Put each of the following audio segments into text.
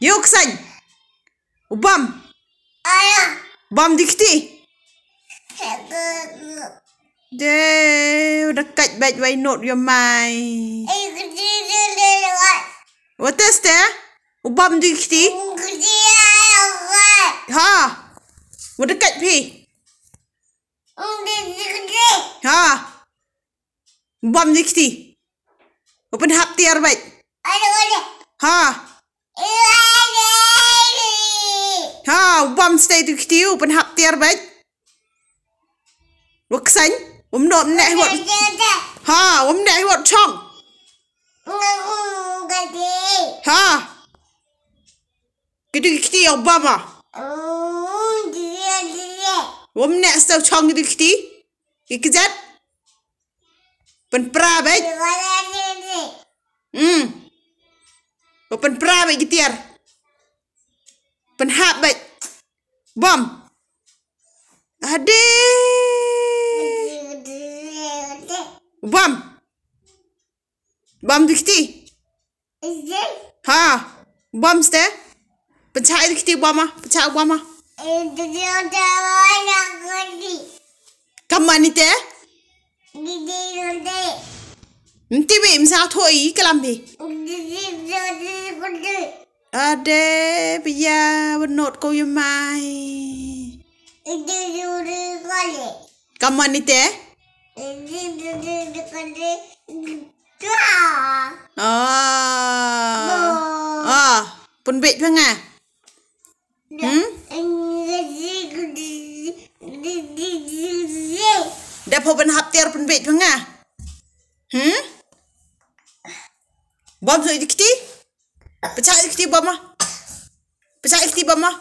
Yuk xanh. Ubam. Bam dikti. De, dekat baik why not your mind. What is that? Ubam dikti. Ha. Wo dekat pi. Ha. Ubam dikti. Open hap tiar baik. Huh? Huh? Bom stay to steal, but hap there, right? Look, son. Um, not net what. Huh? Um, net what chong. Huh? Get to steal, Bama. Um, net so chong to steal. You get that? But brave. Hmm. Open pra baik gitiar. Pen hap baik. Bom. Ade. Bom. Bom dikti. Ha. Bom ste. Pen chai dikti bom ah. Pen chai bom ah. Kaman ite. Nanti be misal thoi kelam be. Ade pia benot ko yumai. Itu juri kali. Kamu ni teh? Itu juri kali. Oh. Oh, pun baik pun ah. Hmm? Dah pun hap tiar pun baik pun ah. Hmm? Bom sudah kita? Pecah dikti bom ah. Pecah dikti bom ah.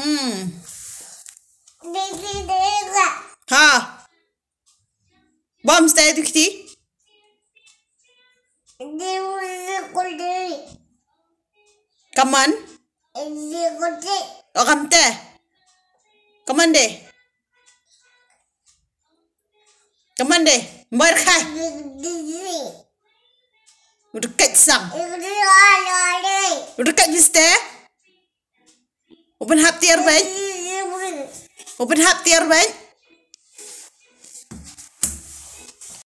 Hmm. Ha. Bom stay dikti? Kaman? O kamte? Kaman de? Kaman de? Mbar khai? Kat sang. Udah kat biste? Open hap tiar baik? Open hap tiar baik?